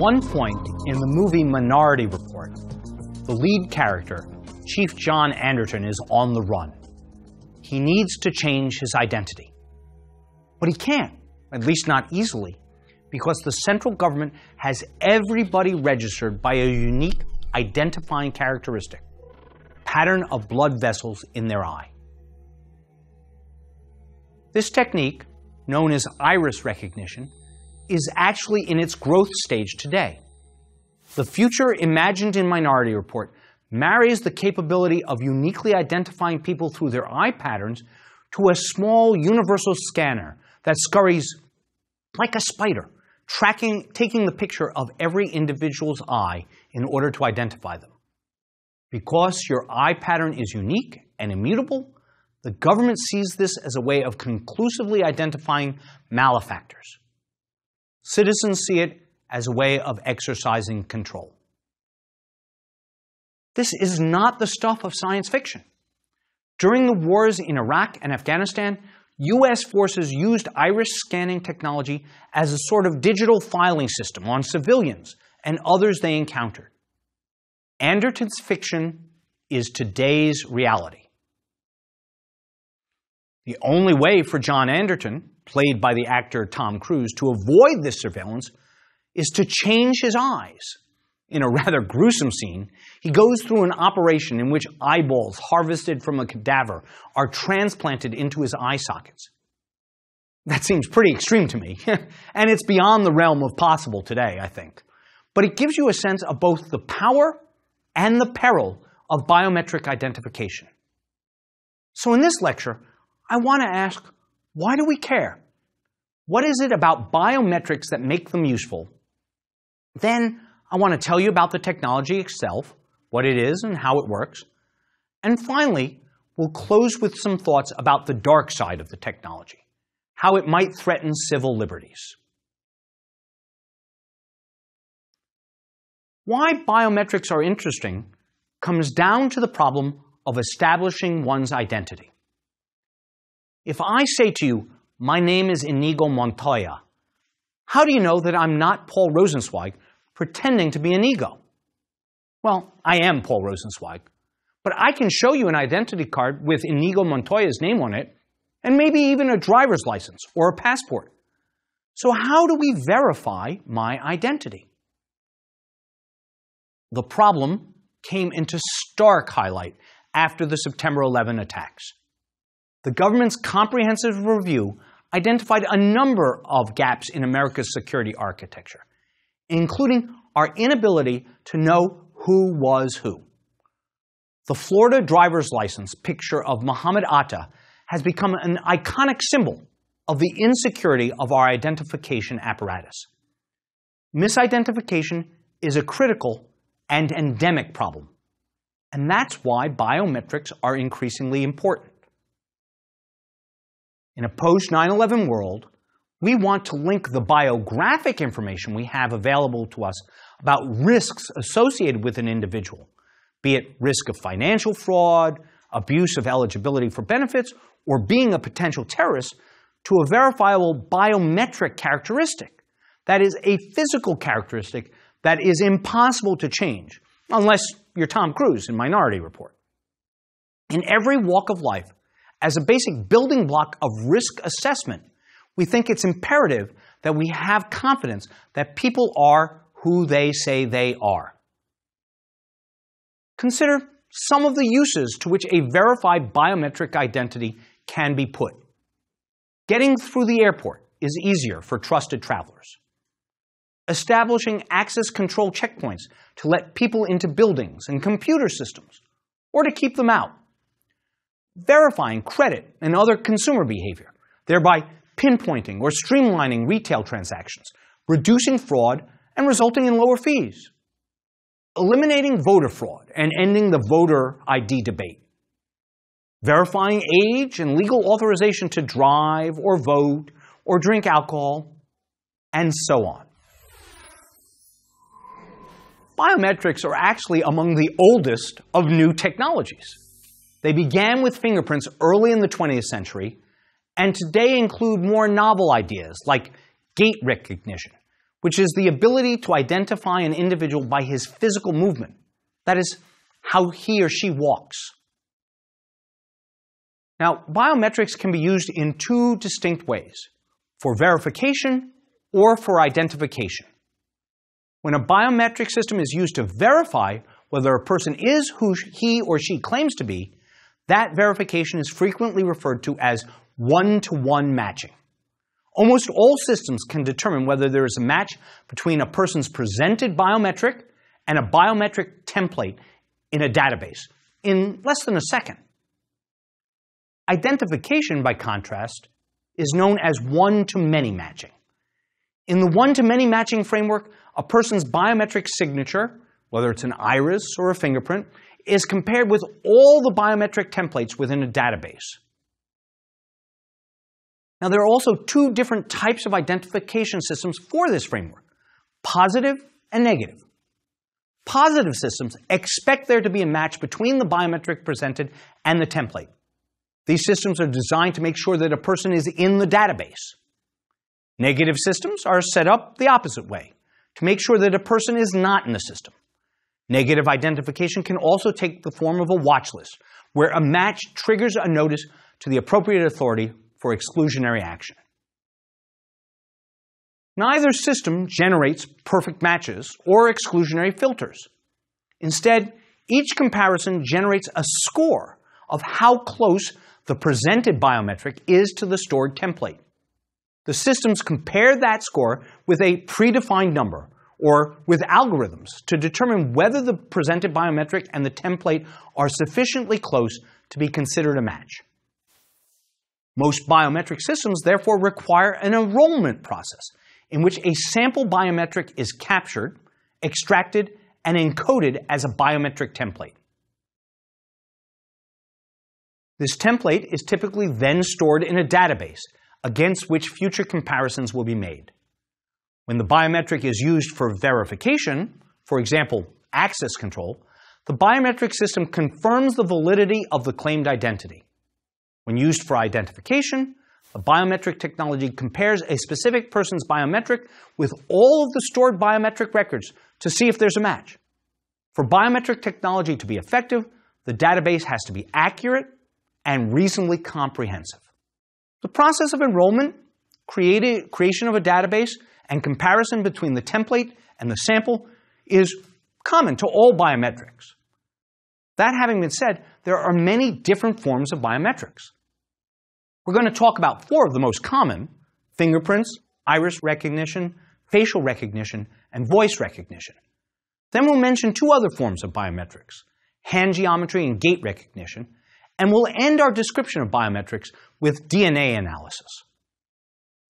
one point in the movie Minority Report, the lead character, Chief John Anderton, is on the run. He needs to change his identity. But he can't, at least not easily, because the central government has everybody registered by a unique identifying characteristic pattern of blood vessels in their eye. This technique, known as iris recognition, is actually in its growth stage today. The future imagined in Minority Report marries the capability of uniquely identifying people through their eye patterns to a small universal scanner that scurries like a spider, tracking, taking the picture of every individual's eye in order to identify them. Because your eye pattern is unique and immutable, the government sees this as a way of conclusively identifying malefactors. Citizens see it as a way of exercising control. This is not the stuff of science fiction. During the wars in Iraq and Afghanistan, U.S. forces used iris scanning technology as a sort of digital filing system on civilians and others they encountered. Anderton's fiction is today's reality. The only way for John Anderton, played by the actor Tom Cruise, to avoid this surveillance is to change his eyes. In a rather gruesome scene, he goes through an operation in which eyeballs harvested from a cadaver are transplanted into his eye sockets. That seems pretty extreme to me, and it's beyond the realm of possible today, I think. But it gives you a sense of both the power and the peril of biometric identification. So in this lecture, I want to ask, why do we care? What is it about biometrics that make them useful? Then I want to tell you about the technology itself, what it is and how it works. And finally, we'll close with some thoughts about the dark side of the technology, how it might threaten civil liberties. Why biometrics are interesting comes down to the problem of establishing one's identity. If I say to you, my name is Inigo Montoya, how do you know that I'm not Paul Rosenzweig pretending to be Inigo? Well, I am Paul Rosenzweig, but I can show you an identity card with Inigo Montoya's name on it, and maybe even a driver's license or a passport. So how do we verify my identity? The problem came into stark highlight after the September 11 attacks. The government's comprehensive review identified a number of gaps in America's security architecture, including our inability to know who was who. The Florida driver's license picture of Muhammad Atta has become an iconic symbol of the insecurity of our identification apparatus. Misidentification is a critical and endemic problem, and that's why biometrics are increasingly important. In a post 9 11 world, we want to link the biographic information we have available to us about risks associated with an individual, be it risk of financial fraud, abuse of eligibility for benefits, or being a potential terrorist, to a verifiable biometric characteristic. That is a physical characteristic that is impossible to change, unless you're Tom Cruise in Minority Report. In every walk of life, as a basic building block of risk assessment, we think it's imperative that we have confidence that people are who they say they are. Consider some of the uses to which a verified biometric identity can be put. Getting through the airport is easier for trusted travelers. Establishing access control checkpoints to let people into buildings and computer systems, or to keep them out. Verifying credit and other consumer behavior, thereby pinpointing or streamlining retail transactions, reducing fraud, and resulting in lower fees. Eliminating voter fraud and ending the voter ID debate. Verifying age and legal authorization to drive or vote or drink alcohol, and so on. Biometrics are actually among the oldest of new technologies. They began with fingerprints early in the 20th century and today include more novel ideas like gait recognition, which is the ability to identify an individual by his physical movement. That is, how he or she walks. Now, biometrics can be used in two distinct ways for verification or for identification. When a biometric system is used to verify whether a person is who he or she claims to be, that verification is frequently referred to as one to one matching. Almost all systems can determine whether there is a match between a person's presented biometric and a biometric template in a database in less than a second. Identification, by contrast, is known as one-to-many matching. In the one-to-many matching framework, a person's biometric signature, whether it's an iris or a fingerprint, is compared with all the biometric templates within a database. Now, there are also two different types of identification systems for this framework, positive and negative. Positive systems expect there to be a match between the biometric presented and the template. These systems are designed to make sure that a person is in the database. Negative systems are set up the opposite way, to make sure that a person is not in the system. Negative identification can also take the form of a watch list, where a match triggers a notice to the appropriate authority for exclusionary action. Neither system generates perfect matches or exclusionary filters. Instead, each comparison generates a score of how close the presented biometric is to the stored template. The systems compare that score with a predefined number or with algorithms to determine whether the presented biometric and the template are sufficiently close to be considered a match. Most biometric systems therefore require an enrollment process in which a sample biometric is captured, extracted, and encoded as a biometric template. This template is typically then stored in a database against which future comparisons will be made. When the biometric is used for verification, for example, access control, the biometric system confirms the validity of the claimed identity. When used for identification, the biometric technology compares a specific person's biometric with all of the stored biometric records to see if there's a match. For biometric technology to be effective, the database has to be accurate and reasonably comprehensive. The process of enrollment, creation of a database, and comparison between the template and the sample is common to all biometrics. That having been said, there are many different forms of biometrics. We're going to talk about four of the most common, fingerprints, iris recognition, facial recognition, and voice recognition. Then we'll mention two other forms of biometrics, hand geometry and gait recognition, and we'll end our description of biometrics with DNA analysis.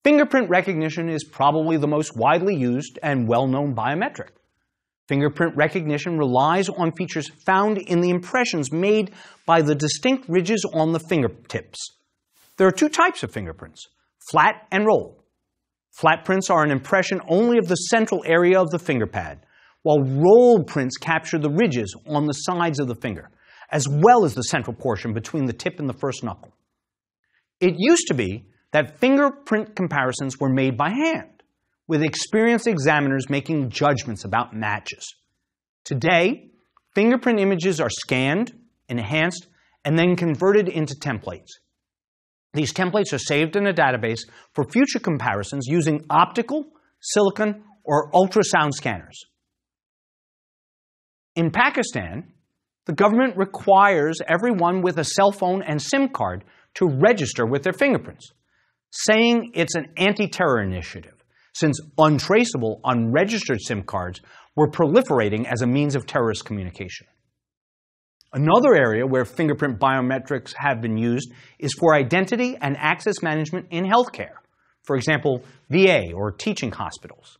Fingerprint recognition is probably the most widely used and well-known biometric. Fingerprint recognition relies on features found in the impressions made by the distinct ridges on the fingertips. There are two types of fingerprints, flat and rolled. Flat prints are an impression only of the central area of the finger pad, while rolled prints capture the ridges on the sides of the finger as well as the central portion between the tip and the first knuckle. It used to be that fingerprint comparisons were made by hand, with experienced examiners making judgments about matches. Today, fingerprint images are scanned, enhanced, and then converted into templates. These templates are saved in a database for future comparisons using optical, silicon, or ultrasound scanners. In Pakistan, the government requires everyone with a cell phone and SIM card to register with their fingerprints, saying it's an anti-terror initiative, since untraceable, unregistered SIM cards were proliferating as a means of terrorist communication. Another area where fingerprint biometrics have been used is for identity and access management in healthcare, for example, VA or teaching hospitals.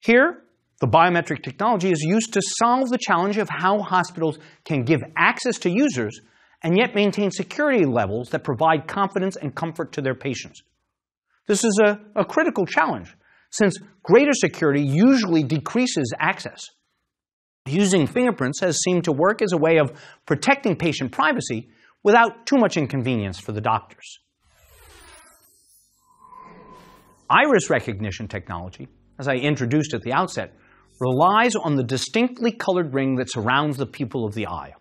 Here, the biometric technology is used to solve the challenge of how hospitals can give access to users and yet maintain security levels that provide confidence and comfort to their patients. This is a, a critical challenge, since greater security usually decreases access. Using fingerprints has seemed to work as a way of protecting patient privacy without too much inconvenience for the doctors. Iris recognition technology, as I introduced at the outset, relies on the distinctly colored ring that surrounds the pupil of the eye.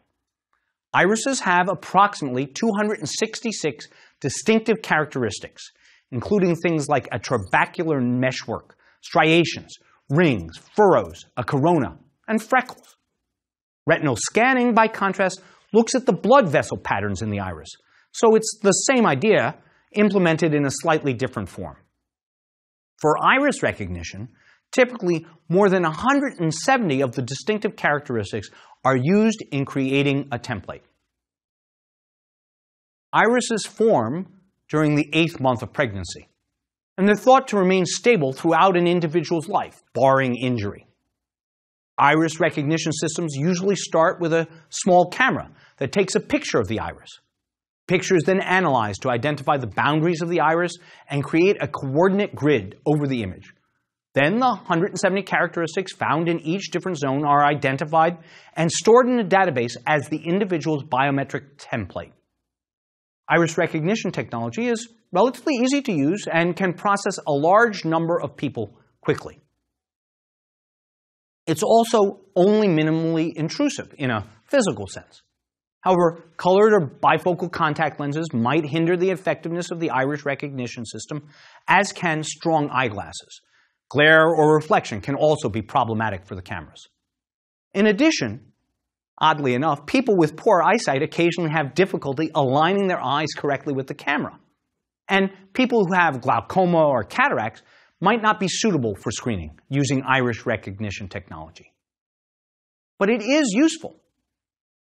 Irises have approximately 266 distinctive characteristics, including things like a trabecular meshwork, striations, rings, furrows, a corona, and freckles. Retinal scanning, by contrast, looks at the blood vessel patterns in the iris, so it's the same idea implemented in a slightly different form. For iris recognition, typically more than 170 of the distinctive characteristics are used in creating a template. Irises form during the eighth month of pregnancy, and they're thought to remain stable throughout an individual's life, barring injury. Iris recognition systems usually start with a small camera that takes a picture of the iris. Picture is then analyzed to identify the boundaries of the iris and create a coordinate grid over the image. Then the 170 characteristics found in each different zone are identified and stored in a database as the individual's biometric template. Iris recognition technology is relatively easy to use and can process a large number of people quickly. It's also only minimally intrusive in a physical sense. However, colored or bifocal contact lenses might hinder the effectiveness of the iris recognition system, as can strong eyeglasses. Glare or reflection can also be problematic for the cameras. In addition, oddly enough, people with poor eyesight occasionally have difficulty aligning their eyes correctly with the camera. And people who have glaucoma or cataracts might not be suitable for screening using iris recognition technology. But it is useful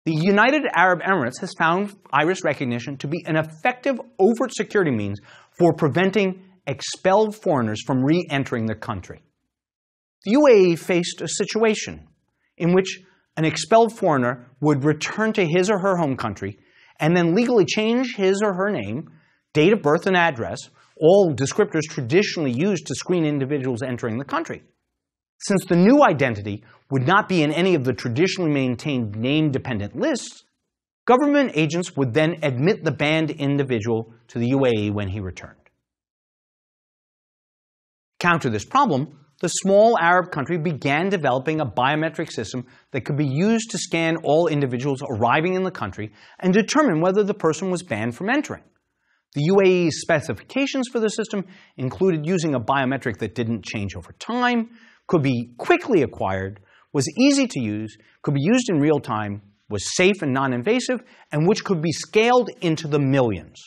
the United Arab Emirates has found iris recognition to be an effective overt security means for preventing expelled foreigners from re-entering the country. The UAE faced a situation in which an expelled foreigner would return to his or her home country and then legally change his or her name, date of birth, and address, all descriptors traditionally used to screen individuals entering the country. Since the new identity would not be in any of the traditionally maintained name-dependent lists, government agents would then admit the banned individual to the UAE when he returned. Counter this problem, the small Arab country began developing a biometric system that could be used to scan all individuals arriving in the country and determine whether the person was banned from entering. The UAE's specifications for the system included using a biometric that didn't change over time, could be quickly acquired, was easy to use, could be used in real time, was safe and non-invasive, and which could be scaled into the millions.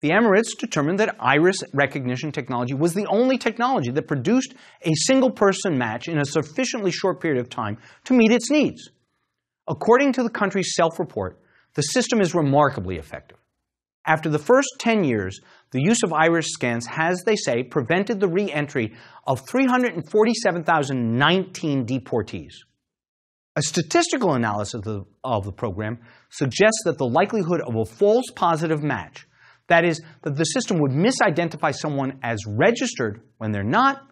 The Emirates determined that iris recognition technology was the only technology that produced a single person match in a sufficiently short period of time to meet its needs. According to the country's self-report, the system is remarkably effective. After the first 10 years, the use of iris scans has, they say, prevented the re-entry of 347,019 deportees. A statistical analysis of the, of the program suggests that the likelihood of a false positive match, that is, that the system would misidentify someone as registered when they're not,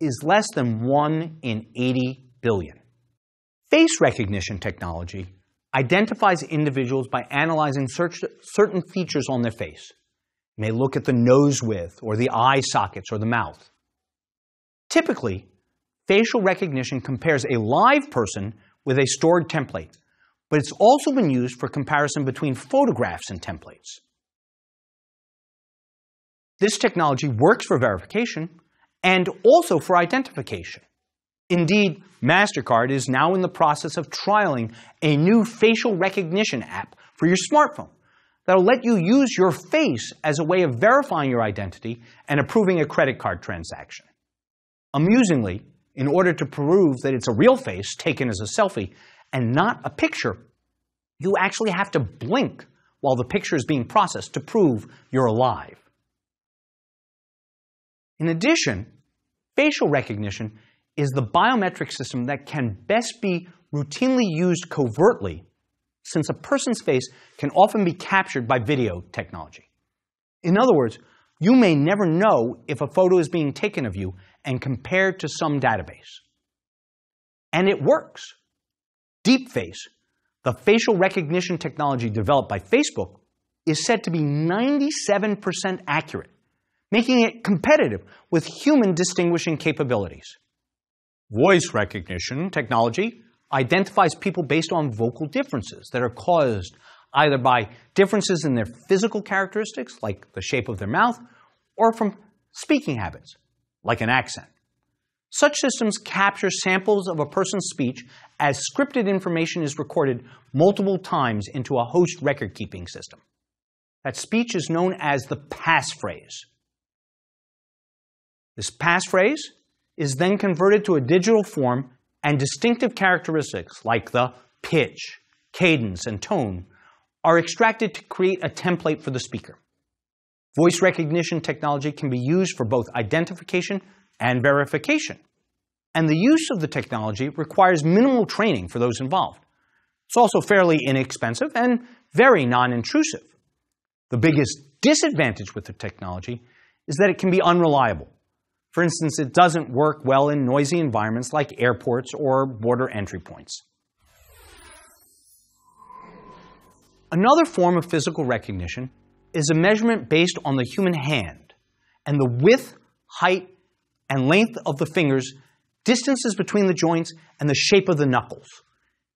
is less than 1 in 80 billion. Face recognition technology identifies individuals by analyzing certain features on their face. You may look at the nose width or the eye sockets or the mouth. Typically, facial recognition compares a live person with a stored template, but it's also been used for comparison between photographs and templates. This technology works for verification and also for identification. Indeed, MasterCard is now in the process of trialing a new facial recognition app for your smartphone that'll let you use your face as a way of verifying your identity and approving a credit card transaction. Amusingly, in order to prove that it's a real face taken as a selfie and not a picture, you actually have to blink while the picture is being processed to prove you're alive. In addition, facial recognition is the biometric system that can best be routinely used covertly since a person's face can often be captured by video technology. In other words, you may never know if a photo is being taken of you and compared to some database. And it works. DeepFace, the facial recognition technology developed by Facebook, is said to be 97% accurate, making it competitive with human distinguishing capabilities. Voice recognition technology identifies people based on vocal differences that are caused either by differences in their physical characteristics, like the shape of their mouth, or from speaking habits, like an accent. Such systems capture samples of a person's speech as scripted information is recorded multiple times into a host record-keeping system. That speech is known as the passphrase. This passphrase is then converted to a digital form and distinctive characteristics like the pitch, cadence, and tone are extracted to create a template for the speaker. Voice recognition technology can be used for both identification and verification. And the use of the technology requires minimal training for those involved. It's also fairly inexpensive and very non-intrusive. The biggest disadvantage with the technology is that it can be unreliable. For instance, it doesn't work well in noisy environments like airports or border entry points. Another form of physical recognition is a measurement based on the human hand and the width, height, and length of the fingers, distances between the joints, and the shape of the knuckles.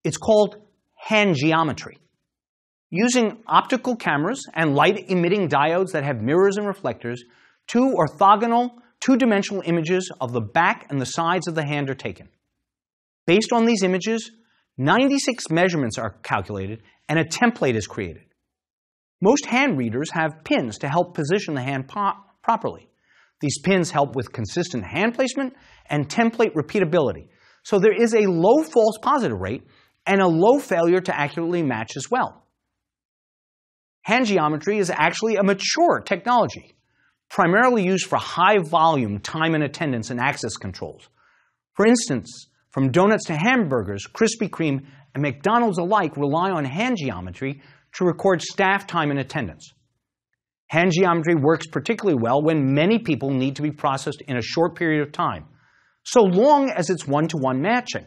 It's called hand geometry. Using optical cameras and light-emitting diodes that have mirrors and reflectors, two orthogonal, two-dimensional images of the back and the sides of the hand are taken. Based on these images, 96 measurements are calculated and a template is created. Most hand readers have pins to help position the hand properly. These pins help with consistent hand placement and template repeatability. So there is a low false positive rate and a low failure to accurately match as well. Hand geometry is actually a mature technology, primarily used for high volume time and attendance and access controls. For instance, from donuts to hamburgers, Krispy Kreme and McDonald's alike rely on hand geometry to record staff time and attendance. Hand geometry works particularly well when many people need to be processed in a short period of time, so long as it's one-to-one -one matching.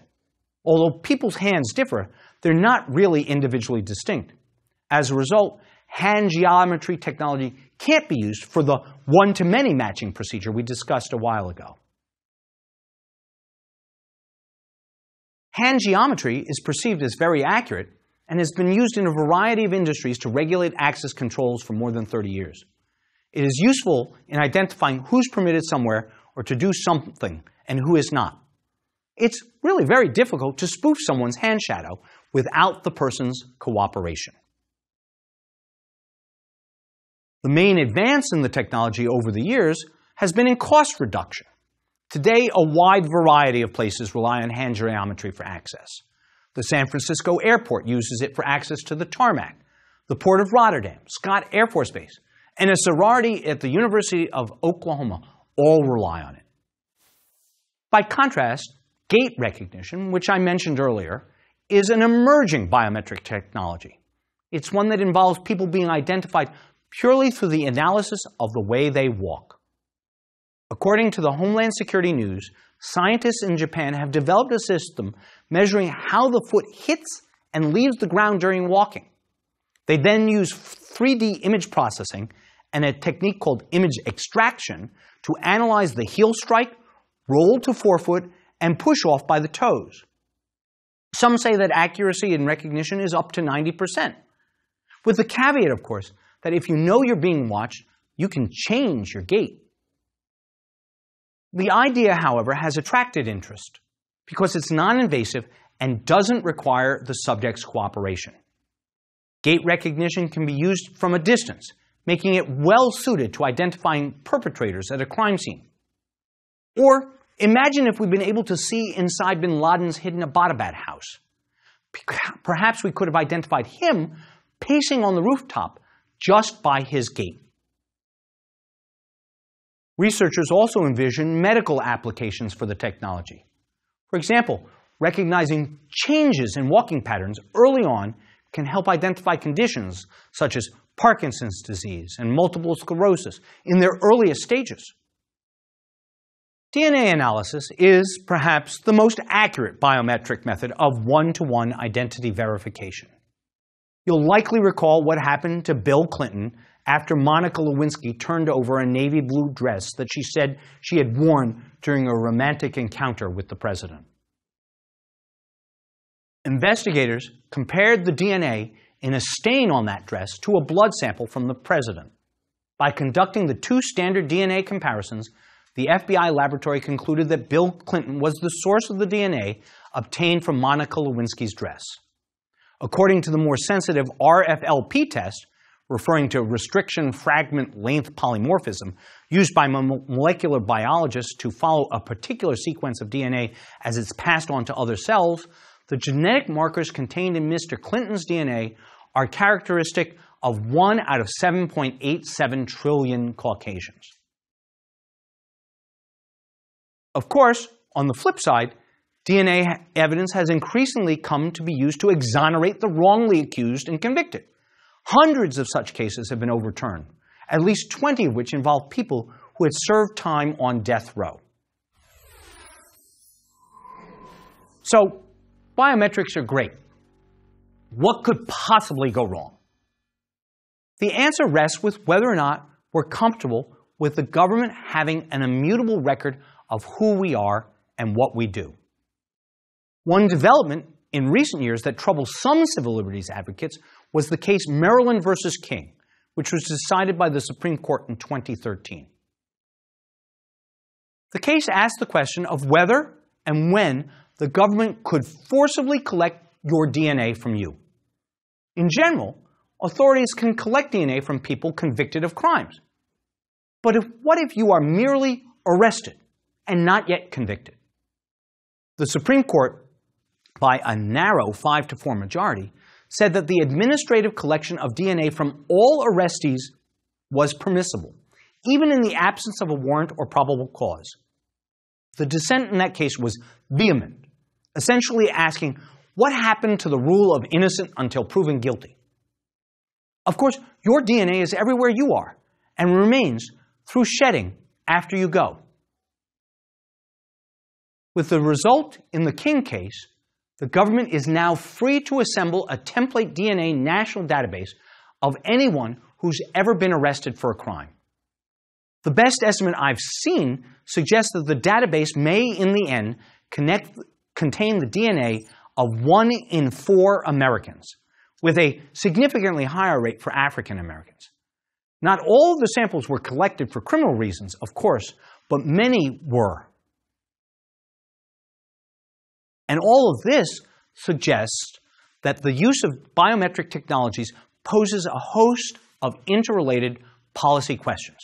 Although people's hands differ, they're not really individually distinct. As a result, hand geometry technology can't be used for the one-to-many matching procedure we discussed a while ago. Hand geometry is perceived as very accurate and has been used in a variety of industries to regulate access controls for more than 30 years. It is useful in identifying who's permitted somewhere or to do something and who is not. It's really very difficult to spoof someone's hand shadow without the person's cooperation. The main advance in the technology over the years has been in cost reduction. Today, a wide variety of places rely on hand geometry for access. The San Francisco airport uses it for access to the tarmac. The Port of Rotterdam, Scott Air Force Base, and a sorority at the University of Oklahoma all rely on it. By contrast, gait recognition, which I mentioned earlier, is an emerging biometric technology. It's one that involves people being identified purely through the analysis of the way they walk. According to the Homeland Security News, scientists in Japan have developed a system measuring how the foot hits and leaves the ground during walking. They then use 3D image processing and a technique called image extraction to analyze the heel strike, roll to forefoot, and push off by the toes. Some say that accuracy in recognition is up to 90%. With the caveat, of course, that if you know you're being watched, you can change your gait. The idea, however, has attracted interest because it's non-invasive and doesn't require the subject's cooperation. Gait recognition can be used from a distance, making it well suited to identifying perpetrators at a crime scene. Or imagine if we'd been able to see inside bin Laden's hidden Abbottabad house. Perhaps we could have identified him pacing on the rooftop just by his gait. Researchers also envision medical applications for the technology. For example, recognizing changes in walking patterns early on can help identify conditions such as Parkinson's disease and multiple sclerosis in their earliest stages. DNA analysis is perhaps the most accurate biometric method of one-to-one -one identity verification. You'll likely recall what happened to Bill Clinton after Monica Lewinsky turned over a navy blue dress that she said she had worn during a romantic encounter with the president. Investigators compared the DNA in a stain on that dress to a blood sample from the president. By conducting the two standard DNA comparisons, the FBI laboratory concluded that Bill Clinton was the source of the DNA obtained from Monica Lewinsky's dress. According to the more sensitive RFLP test, referring to restriction fragment length polymorphism, used by molecular biologists to follow a particular sequence of DNA as it's passed on to other cells, the genetic markers contained in Mr. Clinton's DNA are characteristic of 1 out of 7.87 trillion Caucasians. Of course, on the flip side, DNA evidence has increasingly come to be used to exonerate the wrongly accused and convicted. Hundreds of such cases have been overturned, at least 20 of which involve people who had served time on death row. So, biometrics are great. What could possibly go wrong? The answer rests with whether or not we're comfortable with the government having an immutable record of who we are and what we do. One development in recent years that troubled some civil liberties advocates was the case Maryland versus King, which was decided by the Supreme Court in 2013. The case asked the question of whether and when the government could forcibly collect your DNA from you. In general, authorities can collect DNA from people convicted of crimes. But if, what if you are merely arrested and not yet convicted? The Supreme Court, by a narrow 5 to 4 majority, said that the administrative collection of DNA from all arrestees was permissible, even in the absence of a warrant or probable cause. The dissent in that case was vehement, essentially asking what happened to the rule of innocent until proven guilty? Of course, your DNA is everywhere you are and remains through shedding after you go. With the result in the King case, the government is now free to assemble a template DNA national database of anyone who's ever been arrested for a crime. The best estimate I've seen suggests that the database may, in the end, connect, contain the DNA of one in four Americans, with a significantly higher rate for African Americans. Not all of the samples were collected for criminal reasons, of course, but many were. And all of this suggests that the use of biometric technologies poses a host of interrelated policy questions.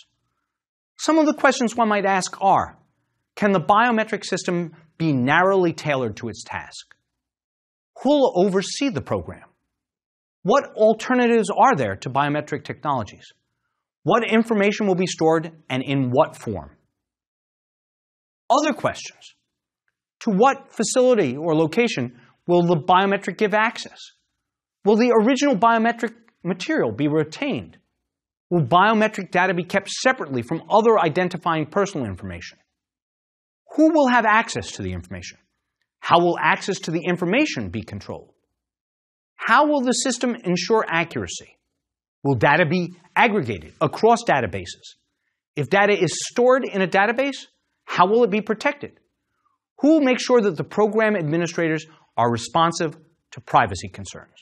Some of the questions one might ask are, can the biometric system be narrowly tailored to its task? Who will oversee the program? What alternatives are there to biometric technologies? What information will be stored and in what form? Other questions. To what facility or location will the biometric give access? Will the original biometric material be retained? Will biometric data be kept separately from other identifying personal information? Who will have access to the information? How will access to the information be controlled? How will the system ensure accuracy? Will data be aggregated across databases? If data is stored in a database, how will it be protected? Who will make sure that the program administrators are responsive to privacy concerns?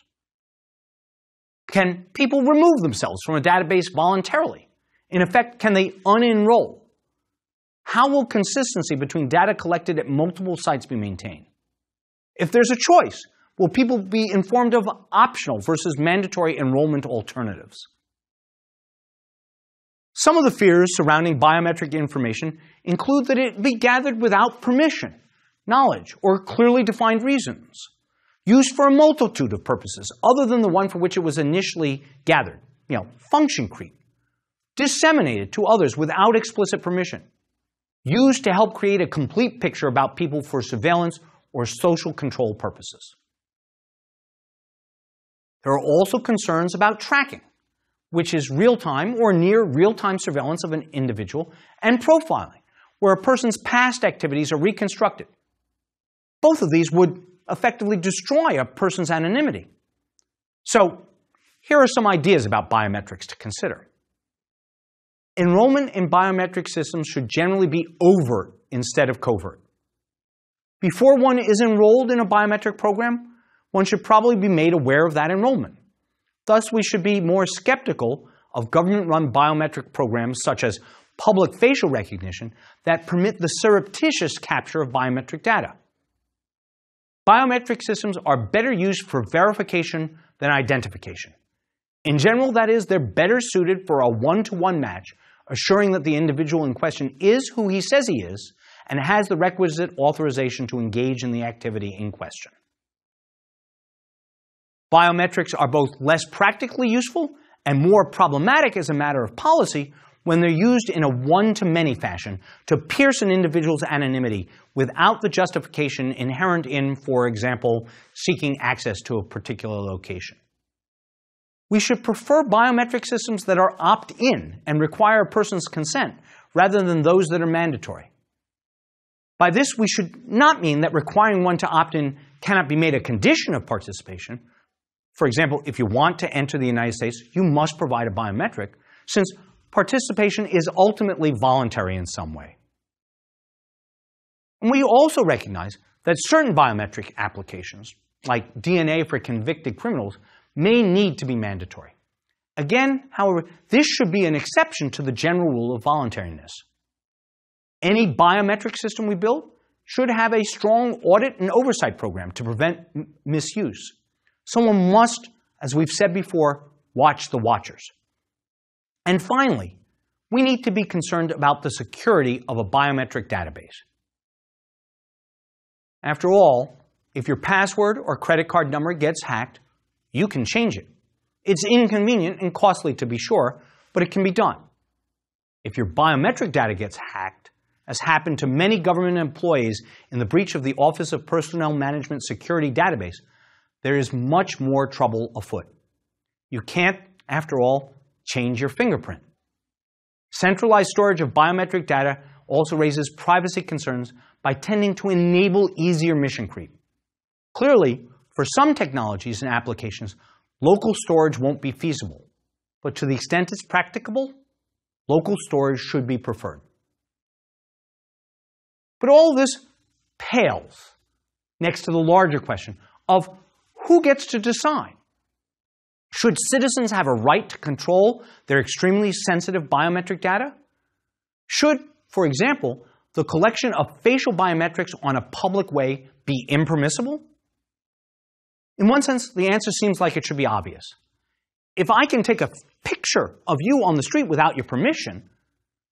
Can people remove themselves from a database voluntarily? In effect, can they unenroll? How will consistency between data collected at multiple sites be maintained? If there's a choice, will people be informed of optional versus mandatory enrollment alternatives? Some of the fears surrounding biometric information include that it be gathered without permission, knowledge, or clearly defined reasons, used for a multitude of purposes other than the one for which it was initially gathered, you know, function creep, disseminated to others without explicit permission, used to help create a complete picture about people for surveillance or social control purposes. There are also concerns about tracking, which is real-time or near real-time surveillance of an individual, and profiling, where a person's past activities are reconstructed. Both of these would effectively destroy a person's anonymity. So, here are some ideas about biometrics to consider. Enrollment in biometric systems should generally be overt instead of covert. Before one is enrolled in a biometric program, one should probably be made aware of that enrollment. Thus, we should be more skeptical of government-run biometric programs such as public facial recognition that permit the surreptitious capture of biometric data. Biometric systems are better used for verification than identification. In general, that is, they're better suited for a one-to-one match, assuring that the individual in question is who he says he is and has the requisite authorization to engage in the activity in question. Biometrics are both less practically useful and more problematic as a matter of policy when they're used in a one-to-many fashion to pierce an individual's anonymity without the justification inherent in, for example, seeking access to a particular location. We should prefer biometric systems that are opt-in and require a person's consent rather than those that are mandatory. By this, we should not mean that requiring one to opt in cannot be made a condition of participation. For example, if you want to enter the United States, you must provide a biometric, since participation is ultimately voluntary in some way. And we also recognize that certain biometric applications, like DNA for convicted criminals, may need to be mandatory. Again, however, this should be an exception to the general rule of voluntariness. Any biometric system we build should have a strong audit and oversight program to prevent misuse. Someone must, as we've said before, watch the watchers. And finally, we need to be concerned about the security of a biometric database. After all, if your password or credit card number gets hacked, you can change it. It's inconvenient and costly to be sure, but it can be done. If your biometric data gets hacked, as happened to many government employees in the breach of the Office of Personnel Management Security database, there is much more trouble afoot. You can't, after all, change your fingerprint. Centralized storage of biometric data also raises privacy concerns by tending to enable easier mission creep. Clearly, for some technologies and applications, local storage won't be feasible. But to the extent it's practicable, local storage should be preferred. But all this pales next to the larger question of who gets to decide? Should citizens have a right to control their extremely sensitive biometric data? Should, for example, the collection of facial biometrics on a public way be impermissible? In one sense, the answer seems like it should be obvious. If I can take a picture of you on the street without your permission,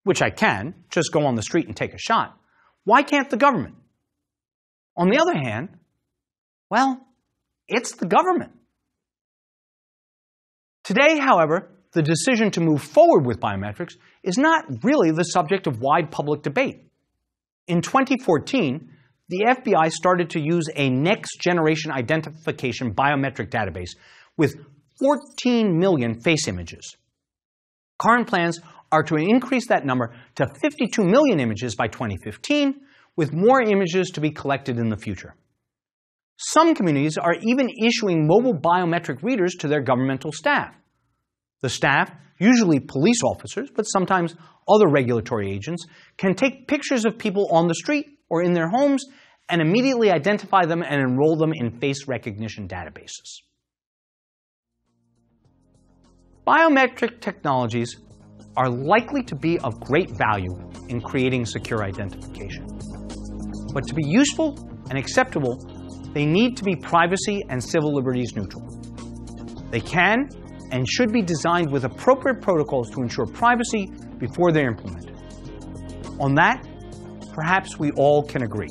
which I can, just go on the street and take a shot, why can't the government? On the other hand, well, it's the government. Today, however, the decision to move forward with biometrics is not really the subject of wide public debate. In 2014, the FBI started to use a next generation identification biometric database with 14 million face images. Current plans are to increase that number to 52 million images by 2015, with more images to be collected in the future. Some communities are even issuing mobile biometric readers to their governmental staff. The staff, usually police officers, but sometimes other regulatory agents, can take pictures of people on the street or in their homes and immediately identify them and enroll them in face recognition databases. Biometric technologies are likely to be of great value in creating secure identification. But to be useful and acceptable, they need to be privacy and civil liberties neutral. They can and should be designed with appropriate protocols to ensure privacy before they're implemented. On that, perhaps we all can agree.